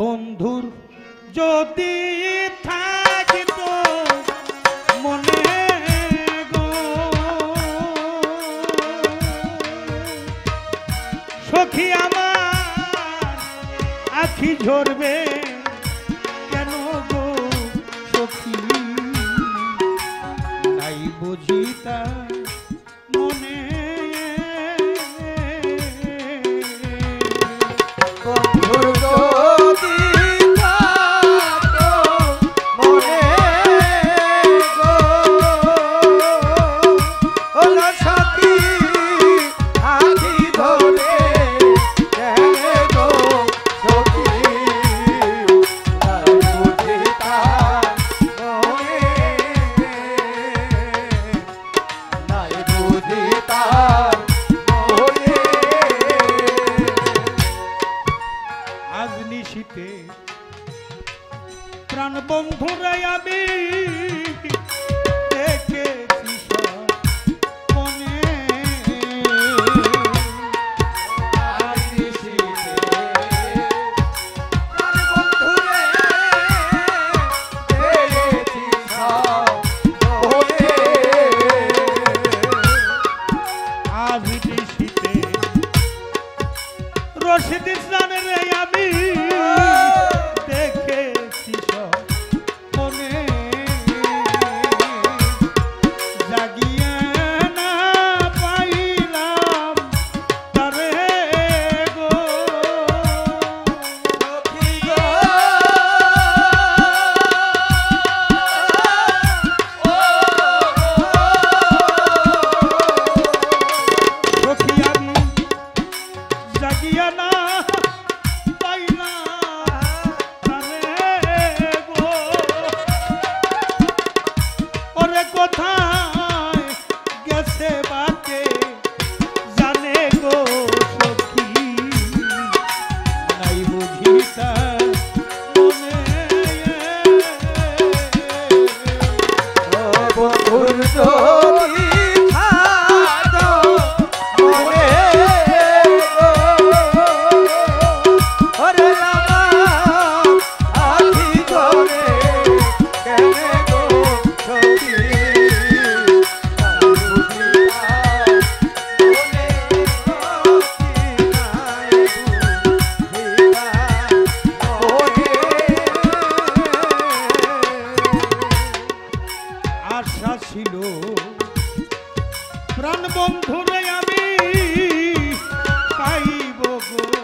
বন্ধুর যদি থাকিত মনে গো। সখী আমার আখি ঝরবে কেন গো সখী? নাই বুঝিতা বন্ধুরাই আমি লাগিও না हो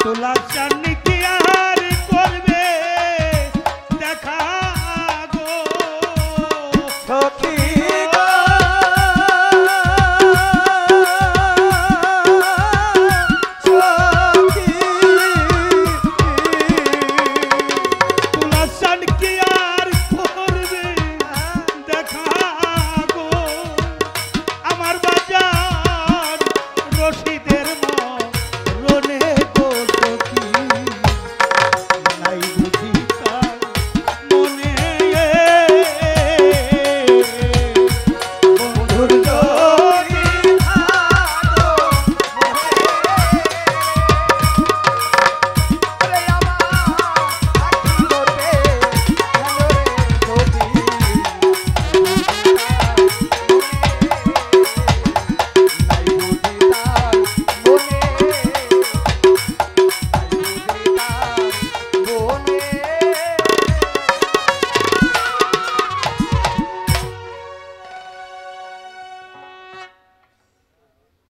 Tulasan